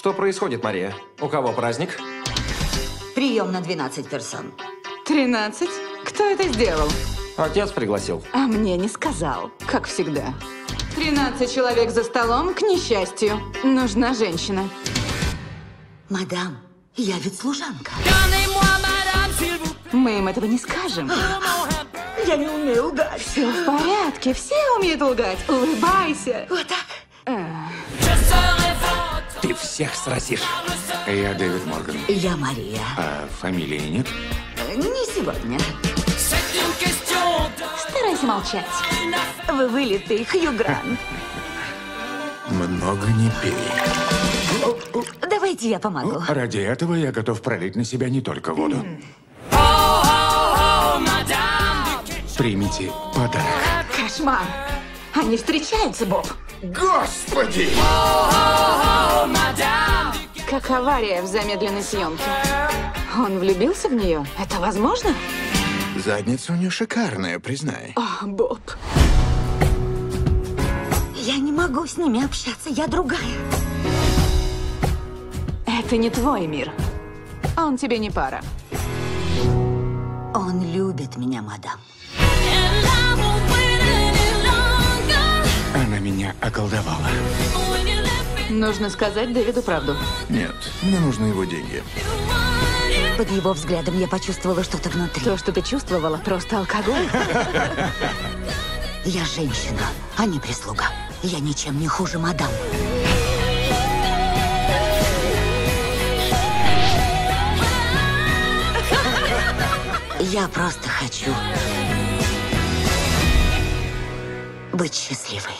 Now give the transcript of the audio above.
Что происходит, Мария? У кого праздник? Прием на 12 персон. 13? Кто это сделал? Отец пригласил. А мне не сказал, как всегда. 13 человек за столом, к несчастью. Нужна женщина. Мадам, я ведь служанка. Мы им этого не скажем. Я не умею лгать. Все в порядке, все умеют лгать. Улыбайся. Вот так. Всех сразишь. Я Дэвид Морган. Я Мария. А фамилии нет? Не сегодня. Старайся молчать. Вы вылитый Хью Грант. Много не пей. Давайте я помогу. Ради этого я готов пролить на себя не только воду. Примите подарок. Кошмар. Они встречаются, Боб. Господи! Как авария в замедленной съемке. Он влюбился в нее? Это возможно? Задница у нее шикарная, признай. О, Боб. Я не могу с ними общаться, я другая. Это не твой мир. Он тебе не пара. Он любит меня, мадам. Она меня околдовала. Нужно сказать Дэвиду правду. Нет, мне нужны его деньги. Под его взглядом я почувствовала что-то внутри. То, что ты чувствовала, просто алкоголь. Я женщина, а не прислуга. Я ничем не хуже мадам. Я просто хочу быть счастливой.